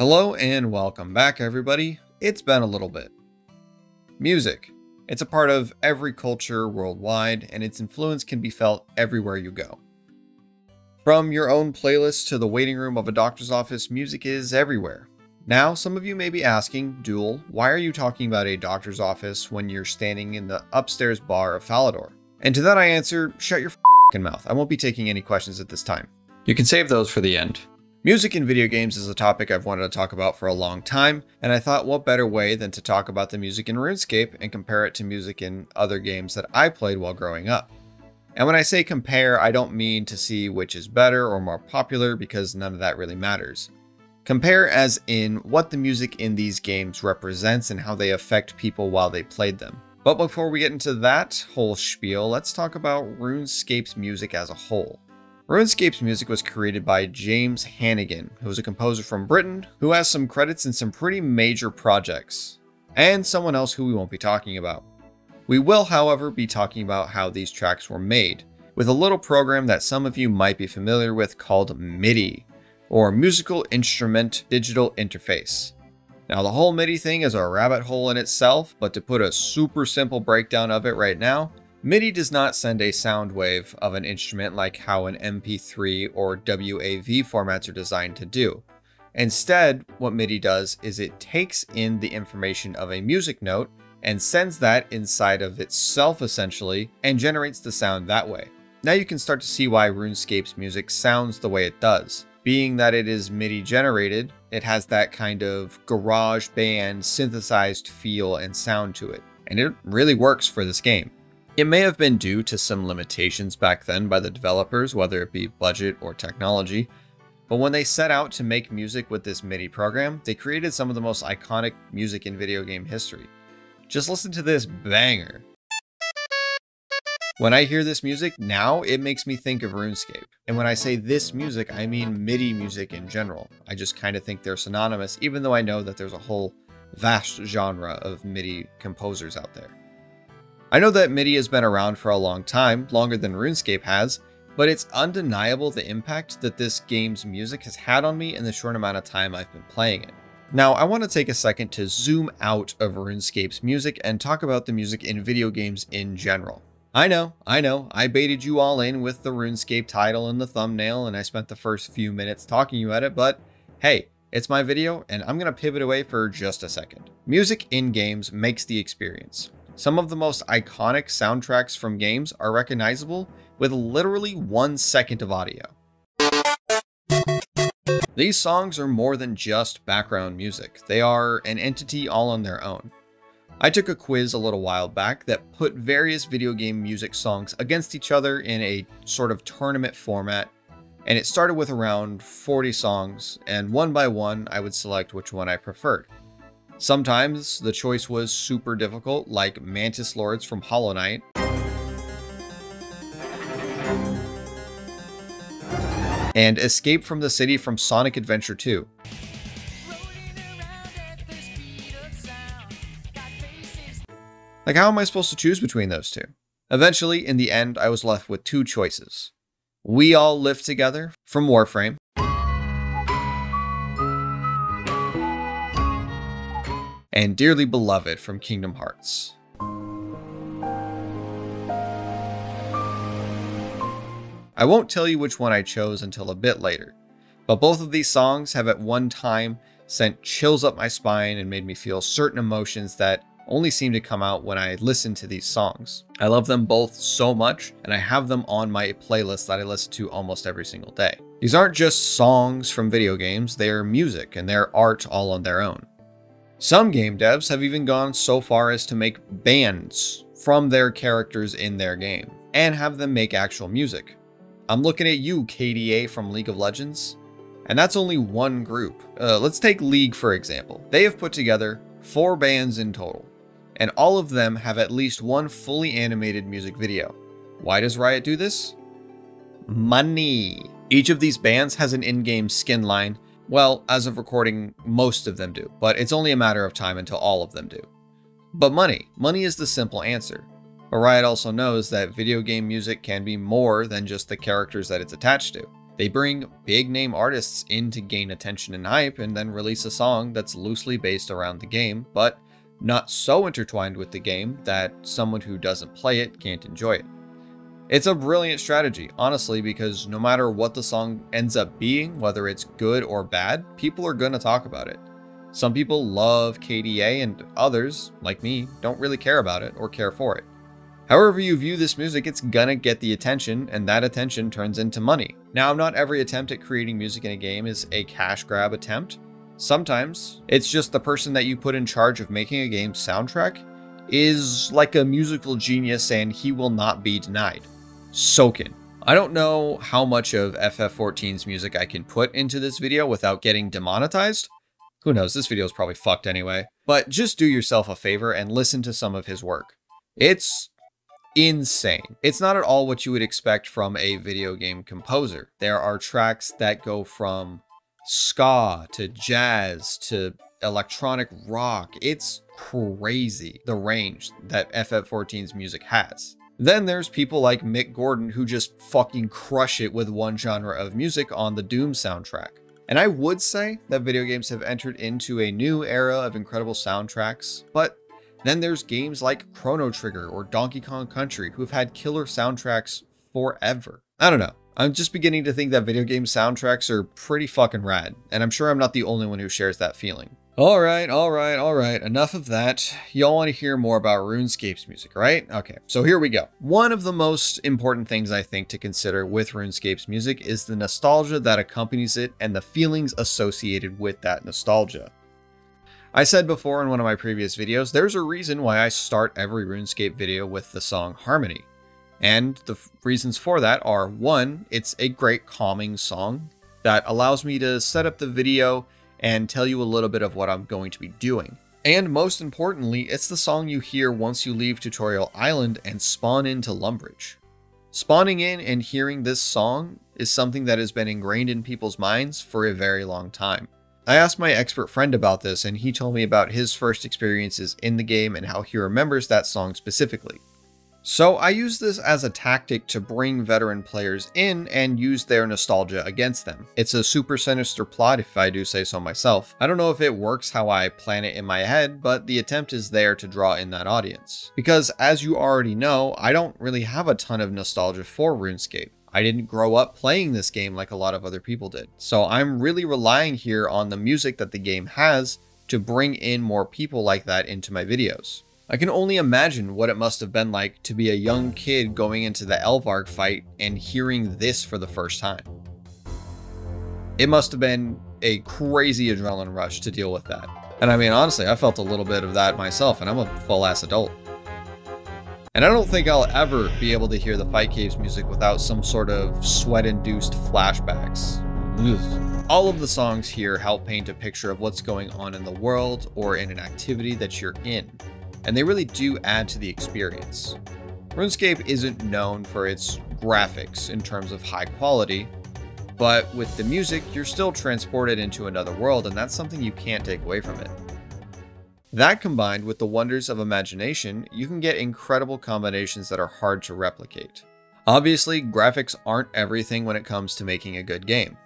Hello and welcome back, everybody. It's been a little bit. Music. It's a part of every culture worldwide, and its influence can be felt everywhere you go. From your own playlist to the waiting room of a doctor's office, music is everywhere. Now, some of you may be asking, Dool, why are you talking about a doctor's office when you're standing in the upstairs bar of Falador? And to that I answer, shut your fing mouth. I won't be taking any questions at this time. You can save those for the end. Music in video games is a topic I've wanted to talk about for a long time, and I thought what better way than to talk about the music in RuneScape and compare it to music in other games that I played while growing up. And when I say compare, I don't mean to see which is better or more popular because none of that really matters. Compare as in what the music in these games represents and how they affect people while they played them. But before we get into that whole spiel, let's talk about RuneScape's music as a whole. RuneScape's music was created by James Hannigan, who is a composer from Britain who has some credits in some pretty major projects, and someone else who we won't be talking about. We will, however, be talking about how these tracks were made, with a little program that some of you might be familiar with called MIDI, or Musical Instrument Digital Interface. Now the whole MIDI thing is a rabbit hole in itself, but to put a super simple breakdown of it right now, MIDI does not send a sound wave of an instrument like how an MP3 or WAV formats are designed to do. Instead, what MIDI does is it takes in the information of a music note and sends that inside of itself essentially and generates the sound that way. Now you can start to see why RuneScape's music sounds the way it does. Being that it is MIDI generated, it has that kind of garage band synthesized feel and sound to it, and it really works for this game. It may have been due to some limitations back then by the developers, whether it be budget or technology, but when they set out to make music with this MIDI program, they created some of the most iconic music in video game history. Just listen to this banger. When I hear this music now, it makes me think of RuneScape. And when I say this music, I mean MIDI music in general. I just kind of think they're synonymous, even though I know that there's a whole vast genre of MIDI composers out there. I know that MIDI has been around for a long time, longer than RuneScape has, but it's undeniable the impact that this game's music has had on me in the short amount of time I've been playing it. Now, I want to take a second to zoom out of RuneScape's music and talk about the music in video games in general. I know, I know, I baited you all in with the RuneScape title and the thumbnail, and I spent the first few minutes talking you about it, but hey, it's my video, and I'm going to pivot away for just a second. Music in games makes the experience. Some of the most iconic soundtracks from games are recognizable with literally one second of audio. These songs are more than just background music, they are an entity all on their own. I took a quiz a little while back that put various video game music songs against each other in a sort of tournament format, and it started with around 40 songs, and one by one I would select which one I preferred. Sometimes the choice was super difficult, like Mantis Lords from Hollow Knight. And Escape from the City from Sonic Adventure 2. Like, how am I supposed to choose between those two? Eventually, in the end, I was left with two choices. We All Lift Together from Warframe, and Dearly Beloved from Kingdom Hearts. I won't tell you which one I chose until a bit later, but both of these songs have at one time sent chills up my spine and made me feel certain emotions that only seem to come out when I listen to these songs. I love them both so much, and I have them on my playlist that I listen to almost every single day. These aren't just songs from video games, they are music and they're art all on their own. Some game devs have even gone so far as to make bands from their characters in their game and have them make actual music. I'm looking at you, KDA from League of Legends. And that's only one group. Uh, let's take League for example. They have put together four bands in total and all of them have at least one fully animated music video. Why does Riot do this? Money! Each of these bands has an in-game skin line. Well, as of recording, most of them do, but it's only a matter of time until all of them do. But money. Money is the simple answer. But Riot also knows that video game music can be more than just the characters that it's attached to. They bring big name artists in to gain attention and hype and then release a song that's loosely based around the game, but not so intertwined with the game that someone who doesn't play it can't enjoy it. It's a brilliant strategy, honestly, because no matter what the song ends up being, whether it's good or bad, people are going to talk about it. Some people love KDA and others, like me, don't really care about it or care for it. However you view this music, it's gonna get the attention, and that attention turns into money. Now, not every attempt at creating music in a game is a cash grab attempt. Sometimes, it's just the person that you put in charge of making a game's soundtrack is like a musical genius and he will not be denied. Soken. I don't know how much of FF14's music I can put into this video without getting demonetized. Who knows, this video is probably fucked anyway. But just do yourself a favor and listen to some of his work. It's insane. It's not at all what you would expect from a video game composer. There are tracks that go from ska to jazz to electronic rock. It's crazy the range that FF14's music has. Then there's people like Mick Gordon who just fucking crush it with one genre of music on the Doom soundtrack. And I would say that video games have entered into a new era of incredible soundtracks, but then there's games like Chrono Trigger or Donkey Kong Country who have had killer soundtracks forever. I don't know. I'm just beginning to think that video game soundtracks are pretty fucking rad, and I'm sure I'm not the only one who shares that feeling. Alright, alright, alright, enough of that. Y'all want to hear more about RuneScape's music, right? Okay, so here we go. One of the most important things I think to consider with RuneScape's music is the nostalgia that accompanies it and the feelings associated with that nostalgia. I said before in one of my previous videos, there's a reason why I start every RuneScape video with the song Harmony. And the reasons for that are one, it's a great calming song that allows me to set up the video and tell you a little bit of what I'm going to be doing. And most importantly, it's the song you hear once you leave Tutorial Island and spawn into Lumbridge. Spawning in and hearing this song is something that has been ingrained in people's minds for a very long time. I asked my expert friend about this, and he told me about his first experiences in the game and how he remembers that song specifically. So I use this as a tactic to bring veteran players in and use their nostalgia against them. It's a super sinister plot if I do say so myself. I don't know if it works how I plan it in my head, but the attempt is there to draw in that audience. Because as you already know, I don't really have a ton of nostalgia for RuneScape. I didn't grow up playing this game like a lot of other people did. So I'm really relying here on the music that the game has to bring in more people like that into my videos. I can only imagine what it must have been like to be a young kid going into the Elvarg fight and hearing this for the first time. It must have been a crazy adrenaline rush to deal with that. And I mean, honestly, I felt a little bit of that myself, and I'm a full ass adult. And I don't think I'll ever be able to hear the Fight Caves music without some sort of sweat-induced flashbacks. Ugh. All of the songs here help paint a picture of what's going on in the world or in an activity that you're in, and they really do add to the experience. RuneScape isn't known for its graphics in terms of high quality, but with the music, you're still transported into another world, and that's something you can't take away from it. That combined with the wonders of imagination, you can get incredible combinations that are hard to replicate. Obviously, graphics aren't everything when it comes to making a good game.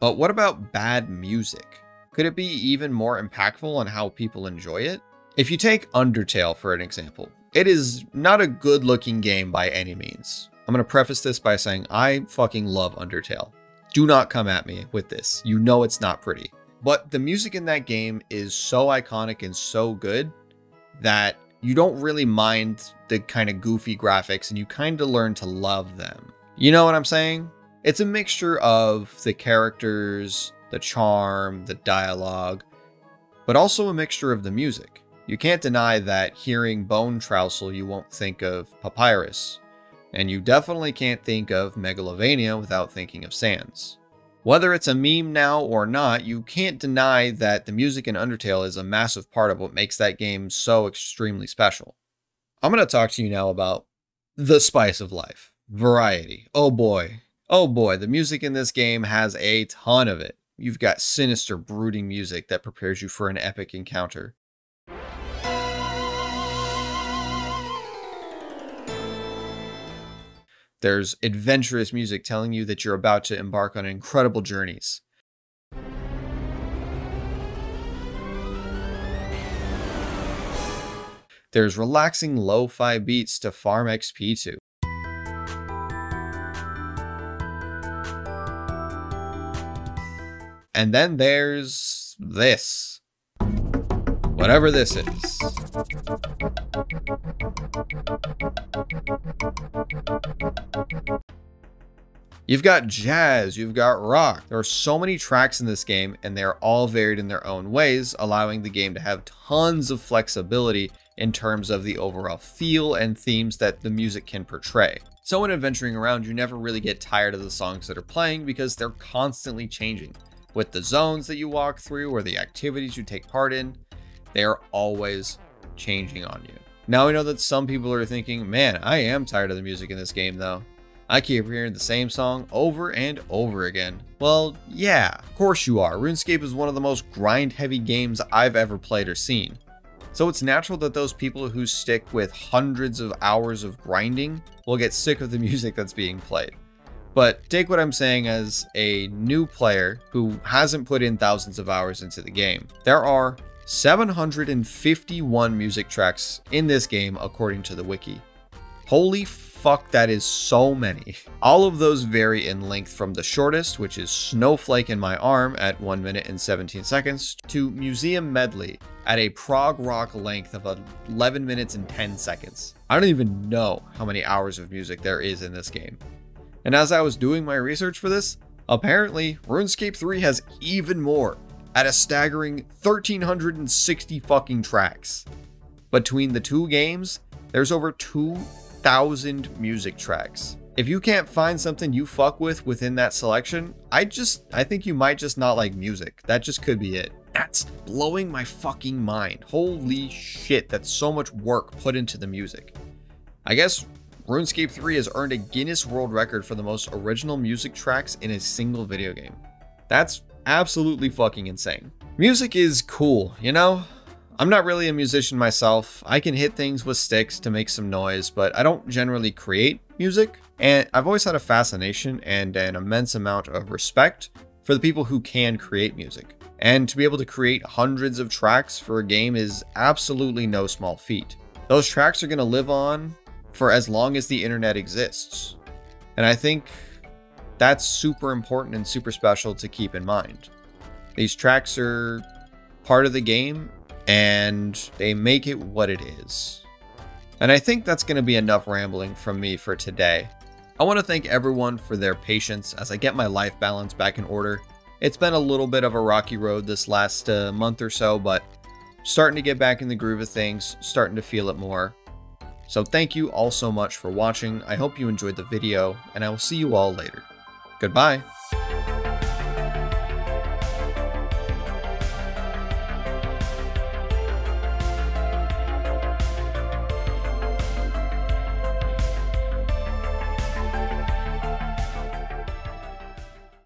But what about bad music? Could it be even more impactful on how people enjoy it? If you take Undertale for an example, it is not a good looking game by any means. I'm going to preface this by saying I fucking love Undertale. Do not come at me with this. You know it's not pretty. But the music in that game is so iconic and so good that you don't really mind the kind of goofy graphics and you kind of learn to love them. You know what I'm saying? It's a mixture of the characters, the charm, the dialogue, but also a mixture of the music. You can't deny that hearing Bonetrousle, you won't think of Papyrus, and you definitely can't think of Megalovania without thinking of Sans. Whether it's a meme now or not, you can't deny that the music in Undertale is a massive part of what makes that game so extremely special. I'm going to talk to you now about the spice of life variety. Oh boy. Oh boy, the music in this game has a ton of it. You've got sinister, brooding music that prepares you for an epic encounter. There's adventurous music telling you that you're about to embark on incredible journeys. There's relaxing lo-fi beats to farm XP to. And then there's this. Whatever this is. You've got jazz, you've got rock. There are so many tracks in this game, and they're all varied in their own ways, allowing the game to have tons of flexibility in terms of the overall feel and themes that the music can portray. So when adventuring around, you never really get tired of the songs that are playing because they're constantly changing. With the zones that you walk through or the activities you take part in, they are always changing on you. Now I know that some people are thinking, man, I am tired of the music in this game though. I keep hearing the same song over and over again. Well, yeah, of course you are. RuneScape is one of the most grind heavy games I've ever played or seen. So it's natural that those people who stick with hundreds of hours of grinding will get sick of the music that's being played. But take what I'm saying as a new player who hasn't put in thousands of hours into the game. There are 751 music tracks in this game according to the wiki. Holy fuck, that is so many. All of those vary in length from the shortest, which is Snowflake in My Arm at 1 minute and 17 seconds, to Museum Medley at a prog rock length of 11 minutes and 10 seconds. I don't even know how many hours of music there is in this game. And as I was doing my research for this, apparently RuneScape 3 has even more at a staggering 1360 fucking tracks. Between the two games, there's over 2 thousand music tracks. If you can't find something you fuck with within that selection, I just, I think you might just not like music. That just could be it. That's blowing my fucking mind. Holy shit, that's so much work put into the music. I guess RuneScape 3 has earned a Guinness World Record for the most original music tracks in a single video game. That's absolutely fucking insane. Music is cool, you know? I'm not really a musician myself. I can hit things with sticks to make some noise, but I don't generally create music. And I've always had a fascination and an immense amount of respect for the people who can create music. And to be able to create hundreds of tracks for a game is absolutely no small feat. Those tracks are going to live on for as long as the internet exists. And I think that's super important and super special to keep in mind. These tracks are part of the game and they make it what it is. And I think that's going to be enough rambling from me for today. I want to thank everyone for their patience as I get my life balance back in order. It's been a little bit of a rocky road this last uh, month or so, but starting to get back in the groove of things, starting to feel it more. So thank you all so much for watching. I hope you enjoyed the video, and I will see you all later. Goodbye.